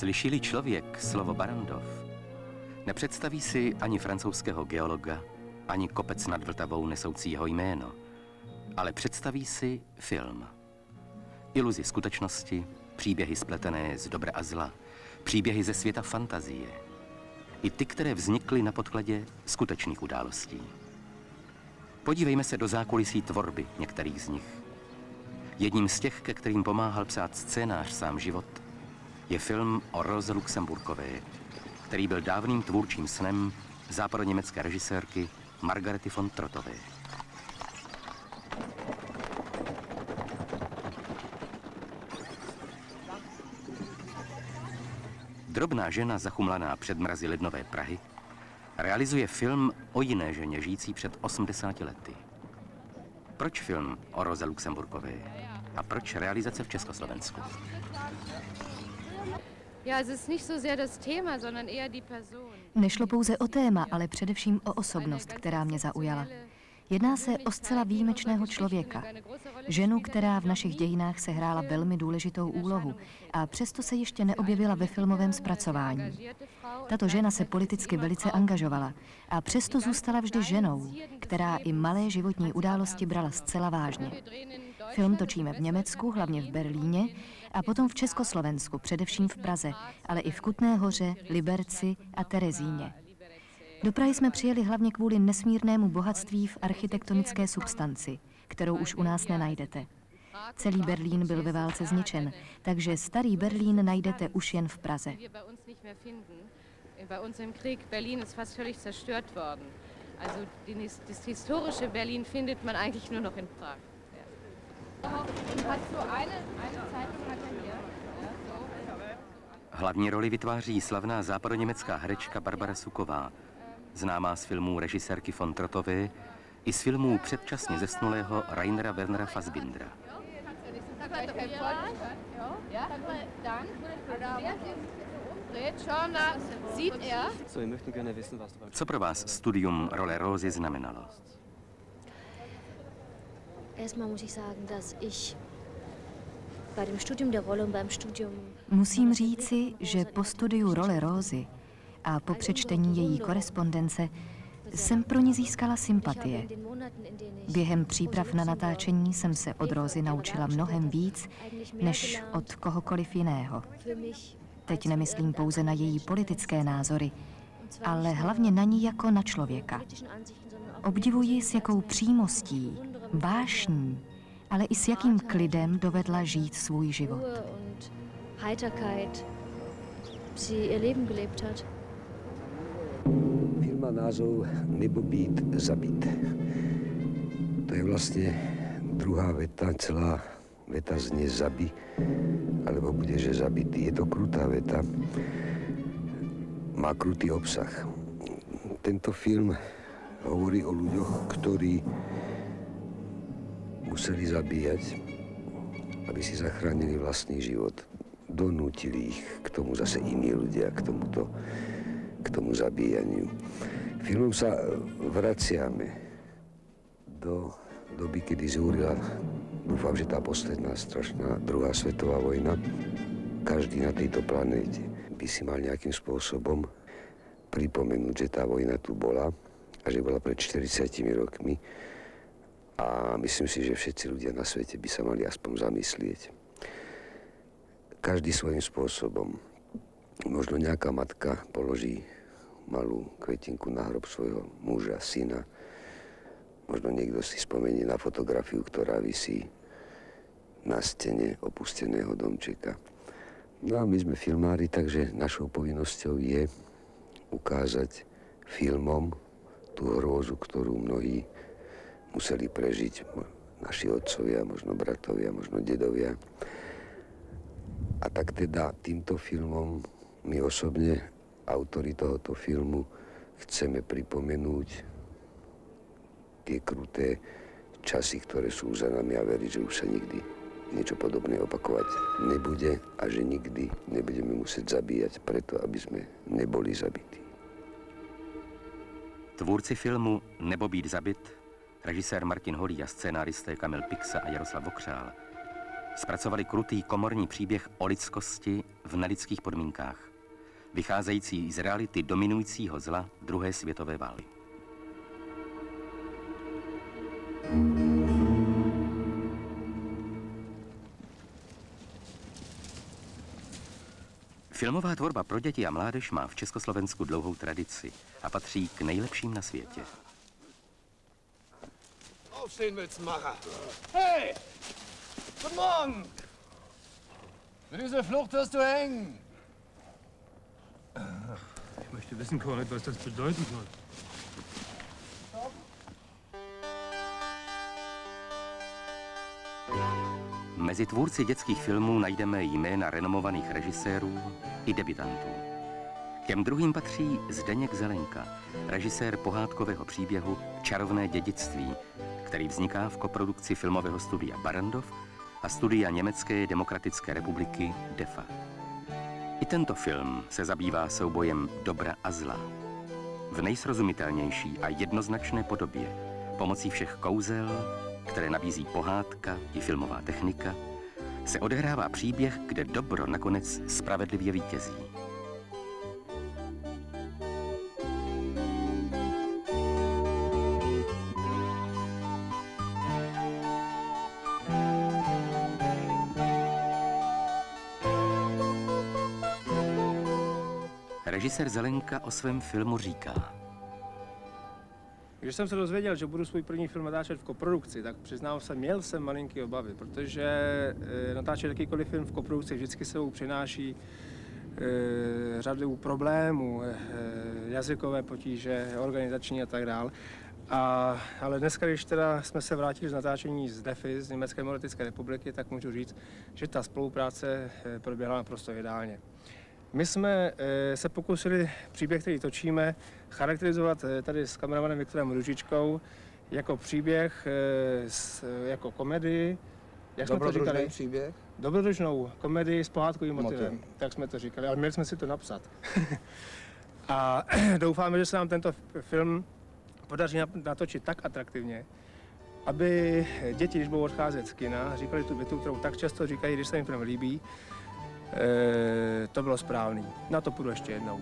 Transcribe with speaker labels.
Speaker 1: Slyšili člověk slovo Barandov, nepředstaví si ani francouzského geologa, ani kopec nad Vltavou nesoucí jeho jméno, ale představí si film. Iluzi skutečnosti, příběhy spletené z dobra a zla, příběhy ze světa fantazie. I ty, které vznikly na podkladě skutečných událostí. Podívejme se do zákulisí tvorby některých z nich. Jedním z těch, ke kterým pomáhal psát scénář sám život, je film o Rose Luxemburkové, který byl dávným tvůrčím snem západoněmecké režisérky Margarety von Trotové. Drobná žena zachumlaná před mrazy lednové Prahy realizuje film o jiné ženě žijící před 80 lety. Proč film o Roze Luxemburkové? A proč realizace v Československu?
Speaker 2: Nešlo pouze o téma, ale především o osobnost, která mě zaujala. Jedná se o zcela výjimečného člověka. Ženu, která v našich dějinách sehrála velmi důležitou úlohu a přesto se ještě neobjevila ve filmovém zpracování. Tato žena se politicky velice angažovala a přesto zůstala vždy ženou, která i malé životní události brala zcela vážně. Film točíme v Německu, hlavně v Berlíně, a potom v Československu, především v Praze, ale i v Kutné hoře, Liberci a Terezíně. Do Prahy jsme přijeli hlavně kvůli nesmírnému bohatství v architektonické substanci, kterou už u nás nenajdete. Celý Berlín byl ve válce zničen, takže starý Berlín najdete už jen v Praze. Also das historische Berlin findet man eigentlich nur noch in Prag.
Speaker 1: Hlavní roli vytváří slavná západoněmecká herečka Barbara Suková, známá z filmů režisérky von Trotové i z filmů předčasně zesnulého Rainera Wernera Fassbindera. Co pro vás studium role Rózy znamenalo?
Speaker 2: Erstmal muss ich sagen, dass ich bei dem Studium der Rolle und beim Studium Musím říci, že po studiu role Rózy a po přečtení její korespondence jsem pro ní získala sympatie. Během příprav na natáčení jsem se od Rózy naučila mnohem víc, než od kohokoliv jiného. Teď nemyslím pouze na její politické názory, ale hlavně na ní jako na člověka. Obdivuji, s jakou přímostí, vášní, ale i s jakým klidem dovedla žít svůj život.
Speaker 3: Film má názov Nebo být zabit. To je vlastně druhá veta, celá veta znie zabi, alebo bude, že zabitý. Je to krutá veta, má krutý obsah. Tento film hovorí o ľuďoch, ktorí museli zabíjať, aby si zachránili vlastný život. Donútili ich k tomu zase iní ľudia, k tomuto, k tomu zabíjaniu. Filmom sa vraciame do doby, kedy zúrila, dúfam, že tá posledná strašná druhá svetová vojna. Každý na tejto planéte by si mal nejakým spôsobom pripomenúť, že tá vojna tu bola a že bola pred 40 rokmi a myslím si, že všetci ľudia na svete by sa mali aspoň zamyslieť. Každý svojím spôsobom. Možno nejaká matka položí malú kvetinku na hrob svojho muža, syna. Možno niekto si spomenie na fotografiu, ktorá visí na stene opusteného domčeka. No a my sme filmári, takže našou povinnosťou je ukázať filmom tú hrôzu, ktorú mnohí museli prežiť naši otcovia, možno bratovia, možno dedovia. A tak teda týmto filmom my osobne, autori tohoto filmu, chceme pripomenúť tie kruté časy, ktoré sú za nami a veriť, že už sa nikdy niečo podobné opakovať nebude a že nikdy nebudeme musieť zabíjať preto, aby sme neboli zabití.
Speaker 1: Tvůrci filmu Nebo být zabit režisér Martin Holý a scénáristé Kamil Pixa a Jaroslav Vokřál, zpracovali krutý komorní příběh o lidskosti v nelidských podmínkách, vycházející z reality dominujícího zla druhé světové války. Filmová tvorba pro děti a mládež má v Československu dlouhou tradici a patří k nejlepším na světě.
Speaker 4: Aufstehen, Wilsmacher! Hey! Guten Morgen! Mit dieser Flucht wirst du hängen!
Speaker 5: Ich möchte wissen, Cornet, was das bedeuten soll.
Speaker 1: Mezi tvůrci dětských filmů najdeme jména renomovaných režisérů i debitantů. Těm druhým patří Zdeněk Zelenka, režisér pohádkového příběhu Čarovné dědictví, který vzniká v koprodukci filmového studia Barandov a studia Německé demokratické republiky DEFA. I tento film se zabývá soubojem dobra a zla. V nejsrozumitelnější a jednoznačné podobě, pomocí všech kouzel, které nabízí pohádka i filmová technika, se odehrává příběh, kde dobro nakonec spravedlivě vítězí. Režisér Zelenka o svém filmu říká.
Speaker 5: Když jsem se dozvěděl, že budu svůj první film natáčet v koprodukci, tak přiznám se, měl jsem malinký obavy, protože e, natáčet jakýkoliv film v koprodukci vždycky sebou přináší e, řadu problémů, e, jazykové potíže, organizační a tak dále. A, ale dneska, když teda jsme se vrátili z natáčení z DEFI, z Německé demokratické republiky, tak můžu říct, že ta spolupráce proběhla naprosto ideálně. My jsme eh, se pokusili příběh, který točíme, charakterizovat eh, tady s kameramanem Viktorem Ružičkou jako příběh, eh, jako komedii.
Speaker 4: Jak jsme to říkali? příběh?
Speaker 5: Dobrodružnou komedii s pohádkovým motivem. Motiv. Tak jsme to říkali, ale měli jsme si to napsat. A doufáme, že se nám tento film podaří natočit tak atraktivně, aby děti, když budou odcházet z kina, říkali tu větu, kterou tak často říkají, když se jim film líbí, to bylo správný. Na to půjdu ještě jednou.